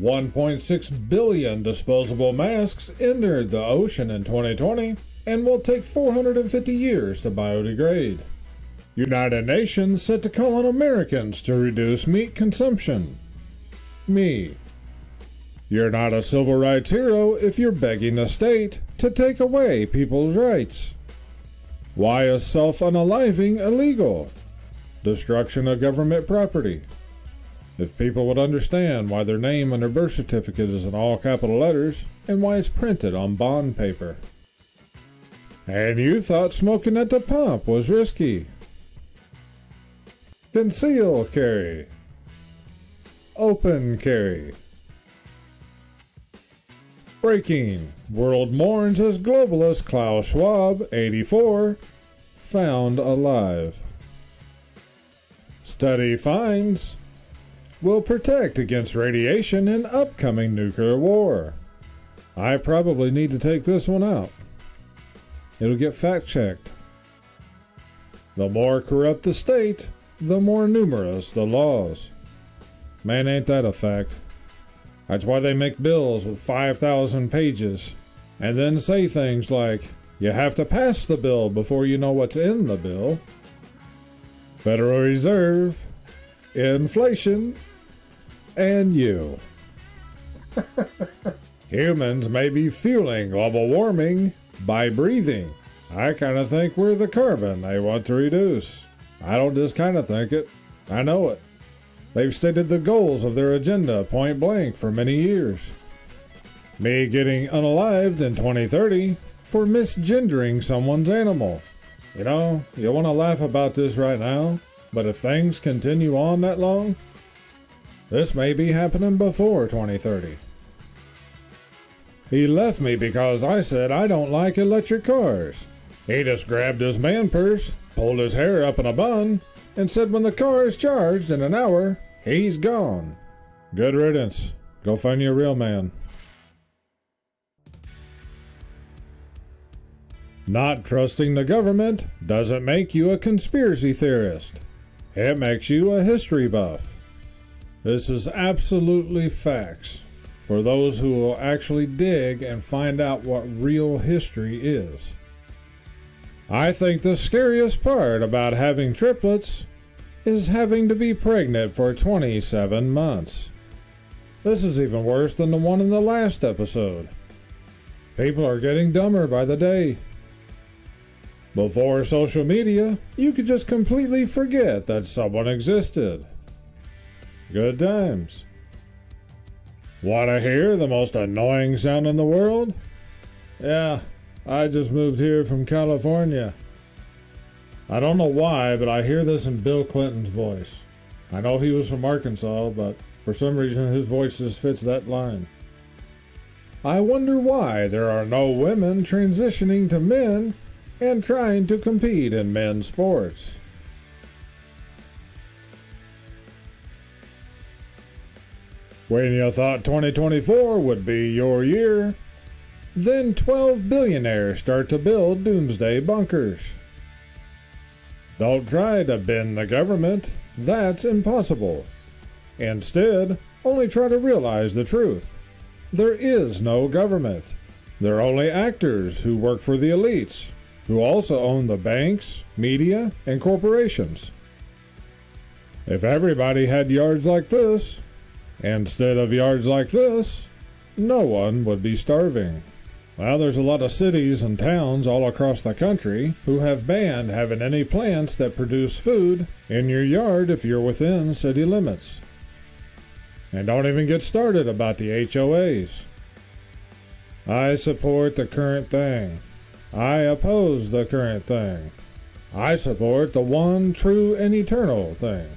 1.6 billion disposable masks entered the ocean in 2020 and will take 450 years to biodegrade. United Nations set to call on Americans to reduce meat consumption. Me. You're not a civil rights hero if you're begging the state to take away people's rights. Why is self unaliving illegal? Destruction of government property. If people would understand why their name on their birth certificate is in all capital letters and why it's printed on bond paper. And you thought smoking at the pump was risky. Conceal carry. Open carry. Breaking. World mourns as globalist Klaus Schwab, 84, found alive. Study finds will protect against radiation in upcoming nuclear war. I probably need to take this one out. It'll get fact checked. The more corrupt the state, the more numerous the laws. Man, ain't that a fact? That's why they make bills with 5,000 pages and then say things like, you have to pass the bill before you know what's in the bill. Federal Reserve, inflation, and you. Humans may be fueling global warming by breathing. I kind of think we're the carbon they want to reduce. I don't just kind of think it, I know it. They've stated the goals of their agenda point blank for many years. Me getting unalived in 2030 for misgendering someone's animal. You know, you want to laugh about this right now, but if things continue on that long, this may be happening before 2030. He left me because I said I don't like electric cars. He just grabbed his man purse, pulled his hair up in a bun, and said when the car is charged in an hour, he's gone. Good riddance. Go find your real man. Not trusting the government doesn't make you a conspiracy theorist. It makes you a history buff. This is absolutely facts for those who will actually dig and find out what real history is. I think the scariest part about having triplets is having to be pregnant for 27 months. This is even worse than the one in the last episode. People are getting dumber by the day. Before social media, you could just completely forget that someone existed. Good times. Want to hear the most annoying sound in the world? Yeah, I just moved here from California. I don't know why, but I hear this in Bill Clinton's voice. I know he was from Arkansas, but for some reason his voice just fits that line. I wonder why there are no women transitioning to men and trying to compete in men's sports. When you thought 2024 would be your year, then 12 billionaires start to build doomsday bunkers. Don't try to bend the government, that's impossible. Instead, only try to realize the truth. There is no government. There are only actors who work for the elites, who also own the banks, media, and corporations. If everybody had yards like this, instead of yards like this, no one would be starving. Well, there's a lot of cities and towns all across the country who have banned having any plants that produce food in your yard if you're within city limits. And don't even get started about the HOAs. I support the current thing. I oppose the current thing. I support the one true and eternal thing.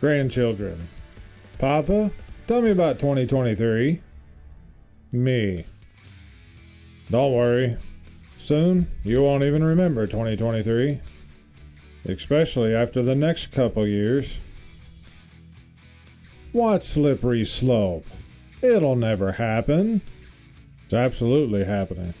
Grandchildren. Papa, tell me about 2023. Me. Don't worry. Soon, you won't even remember 2023. Especially after the next couple years. What slippery slope? It'll never happen. It's absolutely happening.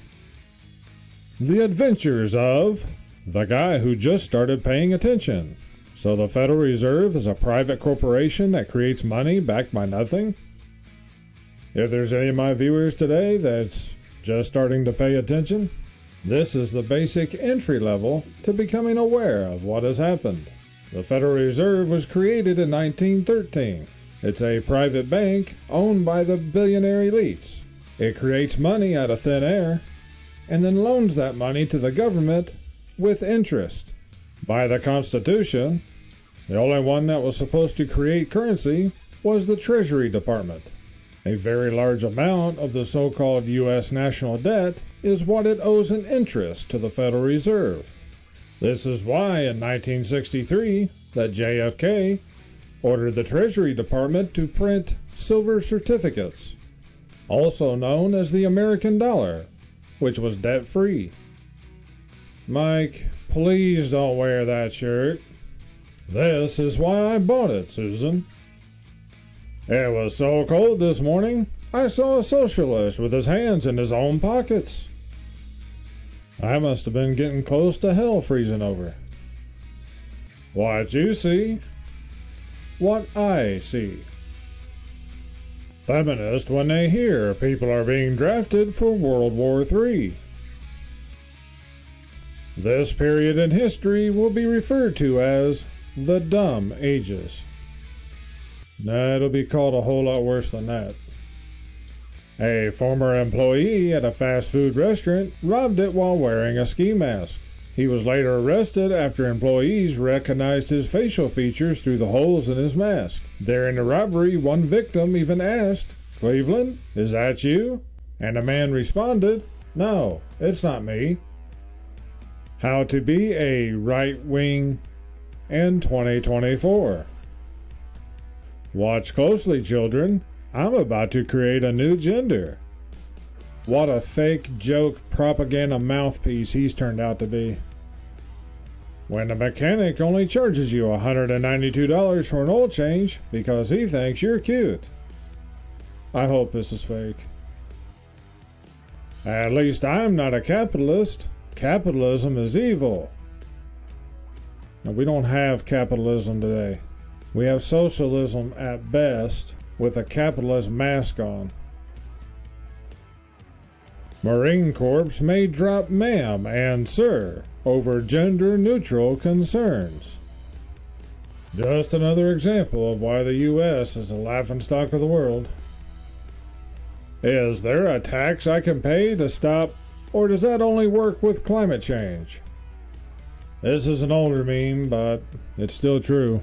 The Adventures of the guy who just started paying attention. So the Federal Reserve is a private corporation that creates money backed by nothing? If there's any of my viewers today that's just starting to pay attention, this is the basic entry level to becoming aware of what has happened. The Federal Reserve was created in 1913. It's a private bank owned by the billionaire elites. It creates money out of thin air and then loans that money to the government with interest. By the Constitution, the only one that was supposed to create currency was the Treasury Department. A very large amount of the so called U.S. national debt is what it owes in interest to the Federal Reserve. This is why in 1963 that JFK ordered the Treasury Department to print silver certificates, also known as the American dollar, which was debt free. Mike, please don't wear that shirt. This is why I bought it, Susan. It was so cold this morning, I saw a socialist with his hands in his own pockets. I must have been getting close to hell freezing over. What you see? What I see. Feminists when they hear people are being drafted for World War III. This period in history will be referred to as the Dumb Ages. Nah, it'll be called a whole lot worse than that. A former employee at a fast food restaurant robbed it while wearing a ski mask. He was later arrested after employees recognized his facial features through the holes in his mask. During the robbery, one victim even asked, Cleveland, is that you? And the man responded, No, it's not me. How to be a right wing in 2024. Watch closely, children. I'm about to create a new gender. What a fake joke propaganda mouthpiece he's turned out to be. When a mechanic only charges you $192 for an oil change because he thinks you're cute. I hope this is fake. At least I'm not a capitalist. Capitalism is evil. Now, we don't have capitalism today. We have socialism at best with a capitalist mask on. Marine Corps may drop ma'am and sir over gender neutral concerns. Just another example of why the U.S. is the laughingstock of the world. Is there a tax I can pay to stop, or does that only work with climate change? This is an older meme, but it's still true.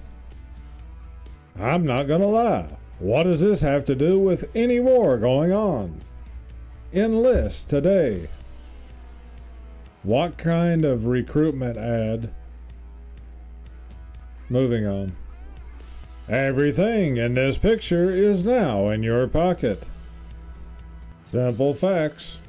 I'm not gonna lie. What does this have to do with any war going on? Enlist today. What kind of recruitment ad? Moving on. Everything in this picture is now in your pocket. Simple facts.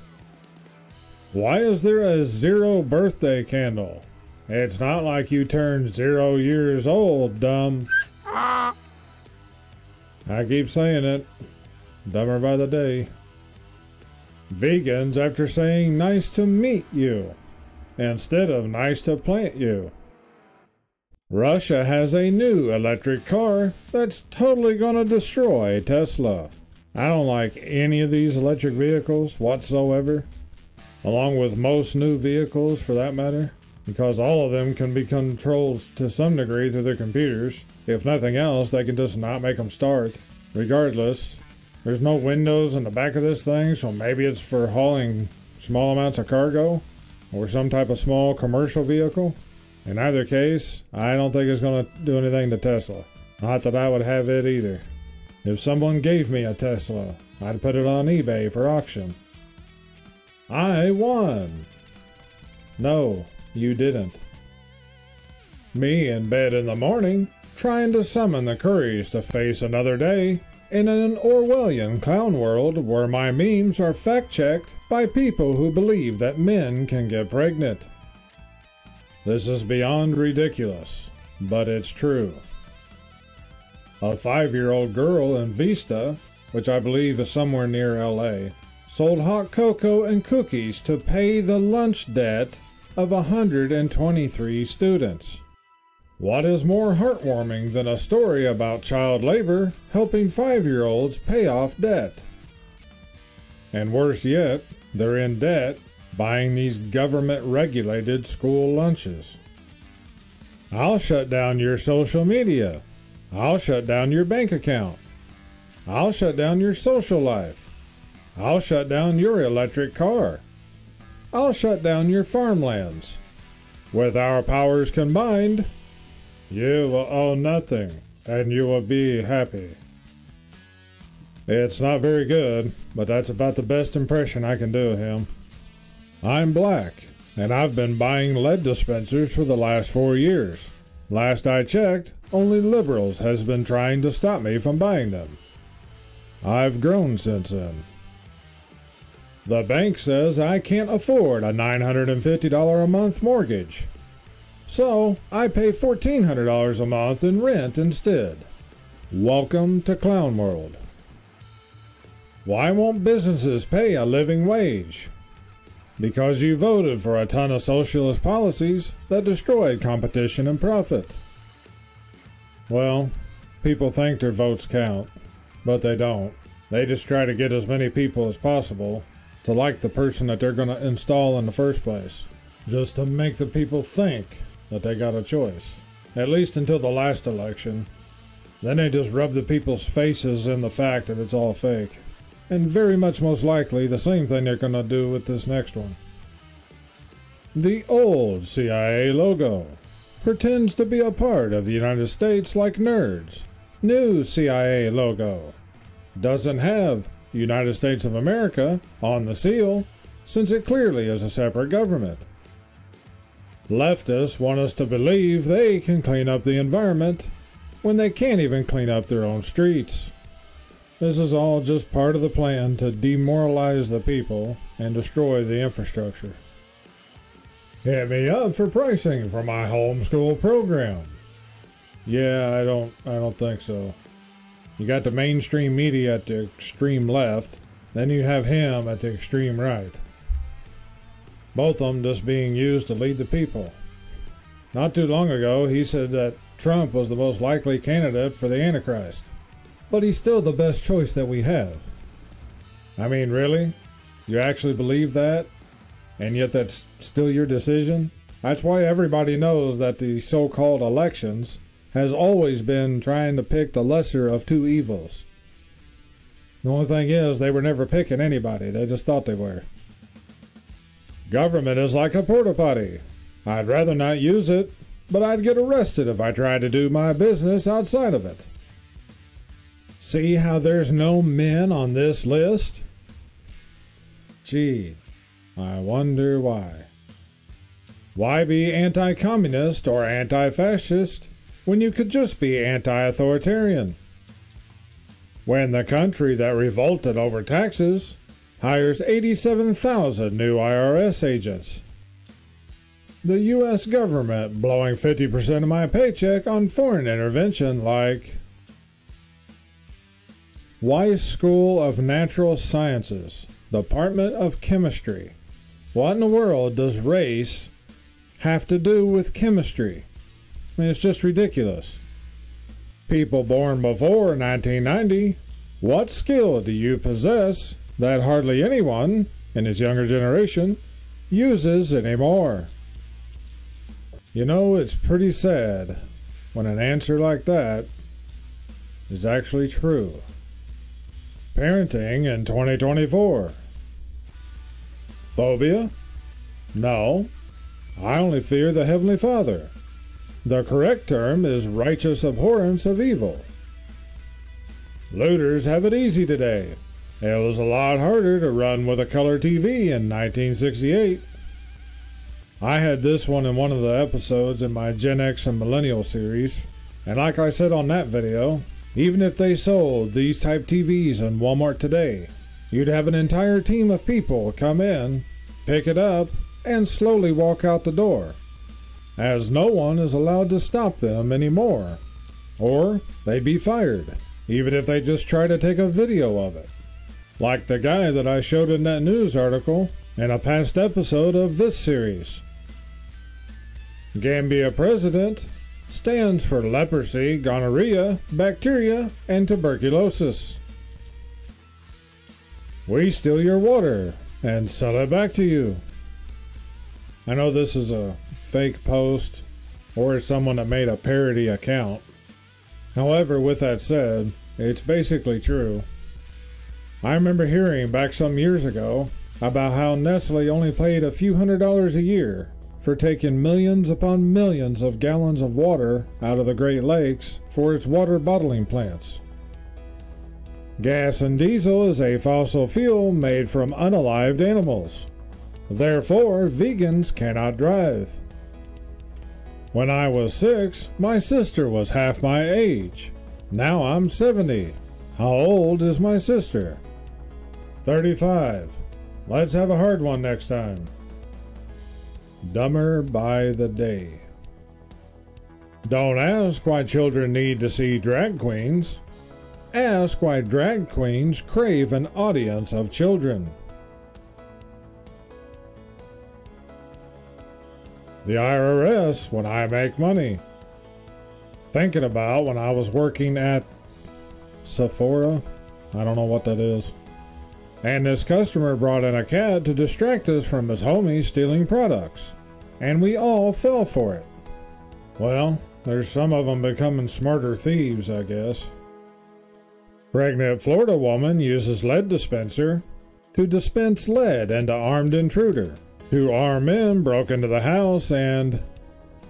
Why is there a zero birthday candle? It's not like you turned zero years old, dumb. I keep saying it. Dumber by the day. Vegans after saying nice to meet you instead of nice to plant you. Russia has a new electric car that's totally gonna destroy Tesla. I don't like any of these electric vehicles whatsoever, along with most new vehicles for that matter, because all of them can be controlled to some degree through their computers. If nothing else, they can just not make them start. Regardless, there's no windows in the back of this thing, so maybe it's for hauling small amounts of cargo or some type of small commercial vehicle. In either case, I don't think it's going to do anything to Tesla. Not that I would have it either. If someone gave me a Tesla, I'd put it on eBay for auction. I won! No, you didn't. Me in bed in the morning, trying to summon the courage to face another day in an Orwellian clown world where my memes are fact checked by people who believe that men can get pregnant. This is beyond ridiculous, but it's true. A five year old girl in Vista, which I believe is somewhere near LA, sold hot cocoa and cookies to pay the lunch debt of 123 students. What is more heartwarming than a story about child labor helping five year olds pay off debt? And worse yet, they're in debt buying these government regulated school lunches. I'll shut down your social media. I'll shut down your bank account. I'll shut down your social life. I'll shut down your electric car. I'll shut down your farmlands. With our powers combined, you will own nothing and you will be happy. It's not very good, but that's about the best impression I can do of him. I'm black, and I've been buying lead dispensers for the last four years. Last I checked, only liberals has been trying to stop me from buying them. I've grown since then. The bank says I can't afford a $950 a month mortgage. So I pay $1,400 a month in rent instead. Welcome to Clown World. Why won't businesses pay a living wage? Because you voted for a ton of socialist policies that destroyed competition and profit. Well, people think their votes count, but they don't. They just try to get as many people as possible to like the person that they're going to install in the first place, just to make the people think that they got a choice. At least until the last election. Then they just rub the people's faces in the fact that it's all fake. And very much most likely the same thing they're going to do with this next one. The old CIA logo pretends to be a part of the United States like nerds. New CIA logo doesn't have United States of America on the seal since it clearly is a separate government. Leftists want us to believe they can clean up the environment when they can't even clean up their own streets. This is all just part of the plan to demoralize the people and destroy the infrastructure. Hit me up for pricing for my homeschool program. Yeah, I don't I don't think so. You got the mainstream media at the extreme left, then you have him at the extreme right both of them just being used to lead the people. Not too long ago, he said that Trump was the most likely candidate for the Antichrist. But he's still the best choice that we have. I mean, really? You actually believe that? And yet that's still your decision? That's why everybody knows that the so called elections has always been trying to pick the lesser of two evils. The only thing is, they were never picking anybody, they just thought they were. Government is like a porta potty. I'd rather not use it, but I'd get arrested if I tried to do my business outside of it. See how there's no men on this list? Gee, I wonder why. Why be anti communist or anti fascist when you could just be anti authoritarian? When the country that revolted over taxes hires 87,000 new IRS agents. The U.S. government blowing 50% of my paycheck on foreign intervention like Wiess School of Natural Sciences, Department of Chemistry. What in the world does race have to do with chemistry? Mean, it's just ridiculous. People born before 1990, what skill do you possess that hardly anyone in his younger generation uses anymore. You know, it's pretty sad when an answer like that is actually true. Parenting in 2024. Phobia? No. I only fear the Heavenly Father. The correct term is righteous abhorrence of evil. Looters have it easy today. It was a lot harder to run with a color TV in 1968. I had this one in one of the episodes in my Gen X and Millennial series, and like I said on that video, even if they sold these type TVs in Walmart today, you'd have an entire team of people come in, pick it up, and slowly walk out the door, as no one is allowed to stop them anymore, or they'd be fired, even if they just try to take a video of it like the guy that I showed in that news article in a past episode of this series. Gambia president stands for leprosy, gonorrhea, bacteria, and tuberculosis. We steal your water and sell it back to you. I know this is a fake post or someone that made a parody account. However, with that said, it's basically true. I remember hearing back some years ago about how Nestle only paid a few hundred dollars a year for taking millions upon millions of gallons of water out of the Great Lakes for its water bottling plants. Gas and diesel is a fossil fuel made from unalived animals. Therefore, vegans cannot drive. When I was six, my sister was half my age. Now I'm 70. How old is my sister? 35. Let's have a hard one next time. Dumber by the day. Don't ask why children need to see drag queens. Ask why drag queens crave an audience of children. The IRS when I make money. Thinking about when I was working at Sephora. I don't know what that is. And this customer brought in a cat to distract us from his homies stealing products. And we all fell for it. Well, there's some of them becoming smarter thieves, I guess. Pregnant Florida woman uses lead dispenser to dispense lead into armed intruder. Two armed men broke into the house and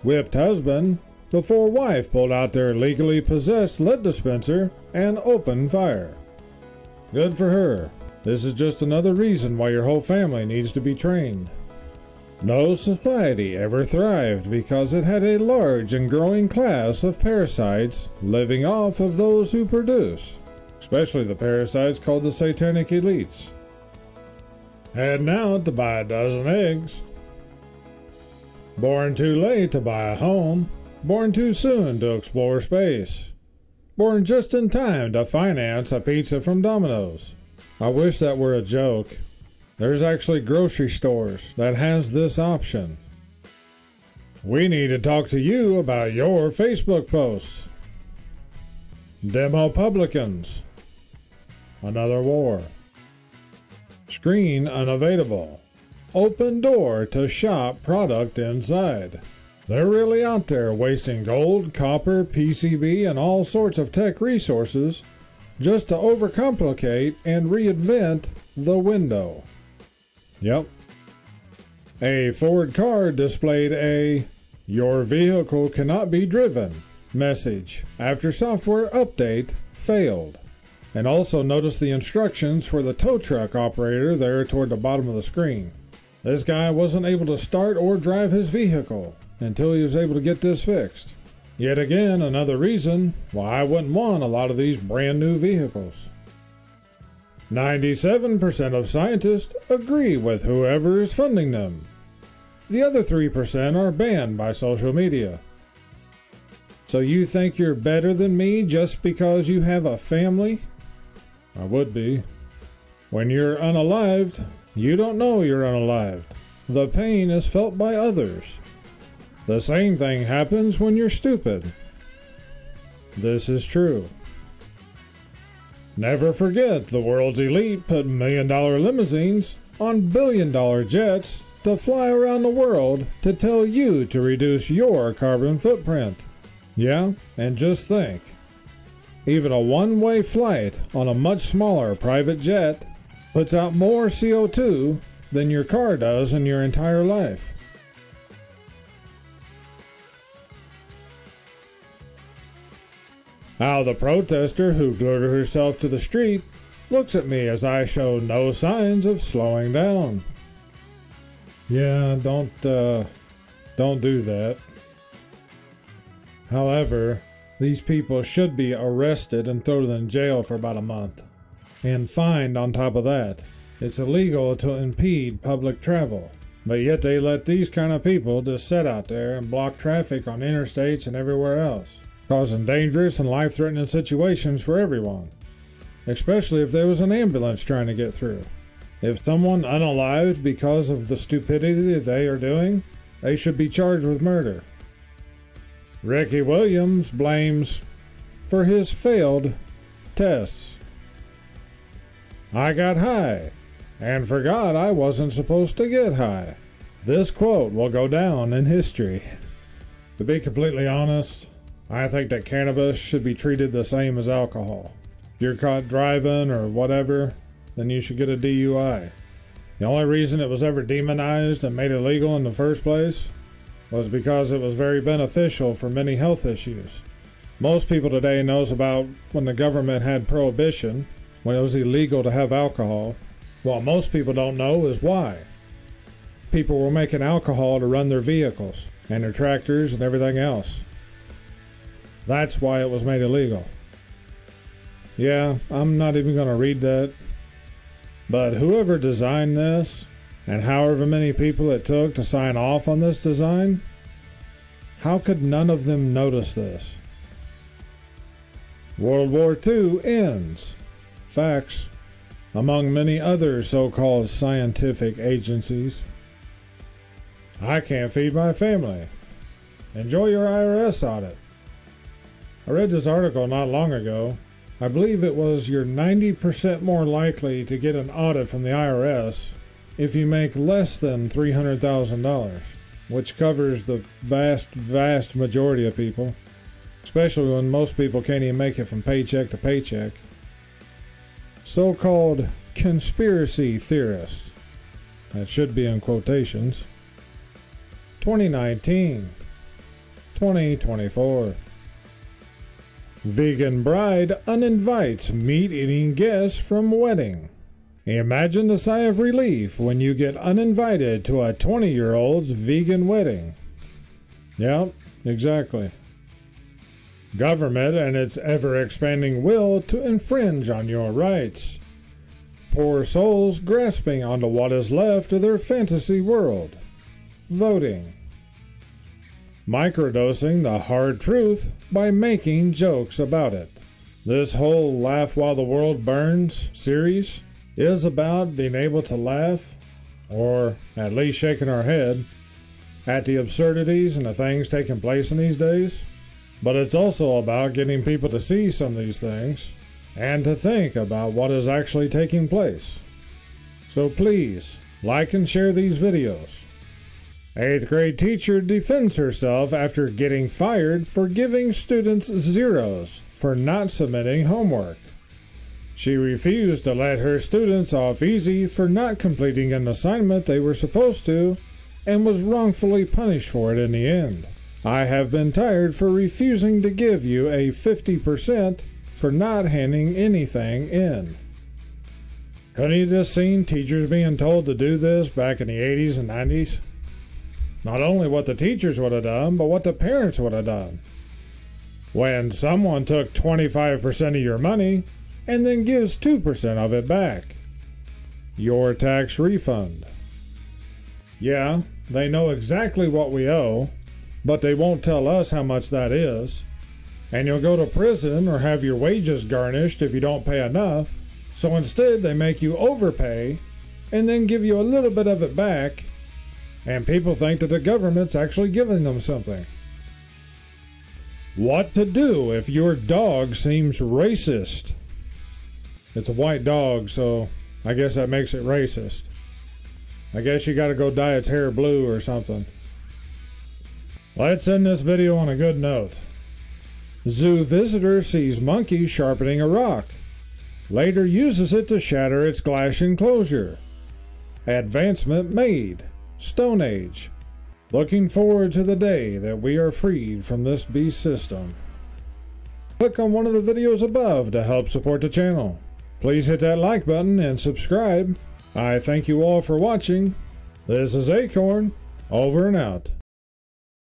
whipped husband before wife pulled out their legally possessed lead dispenser and opened fire. Good for her. This is just another reason why your whole family needs to be trained. No society ever thrived because it had a large and growing class of parasites living off of those who produce, especially the parasites called the satanic elites. Heading out to buy a dozen eggs. Born too late to buy a home, born too soon to explore space, born just in time to finance a pizza from Domino's. I wish that were a joke. There's actually grocery stores that has this option. We need to talk to you about your Facebook posts. Demo publicans. Another war. Screen unavailable. Open door to shop product inside. They're really out there wasting gold, copper, PCB, and all sorts of tech resources just to overcomplicate and reinvent the window. Yep. A Ford car displayed a Your vehicle cannot be driven message after software update failed. And also notice the instructions for the tow truck operator there toward the bottom of the screen. This guy wasn't able to start or drive his vehicle until he was able to get this fixed. Yet again, another reason why I wouldn't want a lot of these brand new vehicles. 97% of scientists agree with whoever is funding them. The other 3% are banned by social media. So you think you're better than me just because you have a family? I would be. When you're unalived, you don't know you're unalived. The pain is felt by others. The same thing happens when you're stupid. This is true. Never forget the world's elite put million dollar limousines on billion dollar jets to fly around the world to tell you to reduce your carbon footprint. Yeah, and just think even a one way flight on a much smaller private jet puts out more CO2 than your car does in your entire life. How the protester who glued herself to the street looks at me as I show no signs of slowing down. Yeah, don't, uh, don't do that. However, these people should be arrested and thrown in jail for about a month. And fined on top of that. It's illegal to impede public travel. But yet they let these kind of people just sit out there and block traffic on interstates and everywhere else causing dangerous and life threatening situations for everyone, especially if there was an ambulance trying to get through. If someone unalived because of the stupidity they are doing, they should be charged with murder. Ricky Williams blames for his failed tests. I got high and forgot I wasn't supposed to get high. This quote will go down in history. To be completely honest, I think that cannabis should be treated the same as alcohol. If you're caught driving or whatever, then you should get a DUI. The only reason it was ever demonized and made illegal in the first place was because it was very beneficial for many health issues. Most people today knows about when the government had prohibition, when it was illegal to have alcohol. What most people don't know is why. People were making alcohol to run their vehicles and their tractors and everything else. That's why it was made illegal. Yeah, I'm not even going to read that. But whoever designed this and however many people it took to sign off on this design, how could none of them notice this? World War II ends. Facts. Among many other so called scientific agencies. I can't feed my family. Enjoy your IRS audit. I read this article not long ago. I believe it was you're 90% more likely to get an audit from the IRS if you make less than $300,000, which covers the vast, vast majority of people, especially when most people can't even make it from paycheck to paycheck. So called conspiracy theorists, that should be in quotations, 2019, 2024. Vegan bride uninvites meat eating guests from wedding. Imagine the sigh of relief when you get uninvited to a 20 year old's vegan wedding. Yep, exactly. Government and its ever expanding will to infringe on your rights. Poor souls grasping onto what is left of their fantasy world. Voting. Microdosing the hard truth by making jokes about it. This whole Laugh While the World Burns series is about being able to laugh, or at least shaking our head, at the absurdities and the things taking place in these days. But it's also about getting people to see some of these things and to think about what is actually taking place. So please, like and share these videos. Eighth grade teacher defends herself after getting fired for giving students zeros for not submitting homework. She refused to let her students off easy for not completing an assignment they were supposed to and was wrongfully punished for it in the end. I have been tired for refusing to give you a 50% for not handing anything in. Couldn't you just seen teachers being told to do this back in the 80s and 90s? Not only what the teachers would have done, but what the parents would have done. When someone took 25% of your money and then gives 2% of it back. Your tax refund. Yeah, they know exactly what we owe, but they won't tell us how much that is. And you'll go to prison or have your wages garnished if you don't pay enough. So instead, they make you overpay and then give you a little bit of it back. And people think that the government's actually giving them something. What to do if your dog seems racist? It's a white dog, so I guess that makes it racist. I guess you gotta go dye its hair blue or something. Let's end this video on a good note. Zoo visitor sees monkey sharpening a rock. Later uses it to shatter its glass enclosure. Advancement made. Stone Age. Looking forward to the day that we are freed from this beast system. Click on one of the videos above to help support the channel. Please hit that like button and subscribe. I thank you all for watching. This is Akorn, over and out.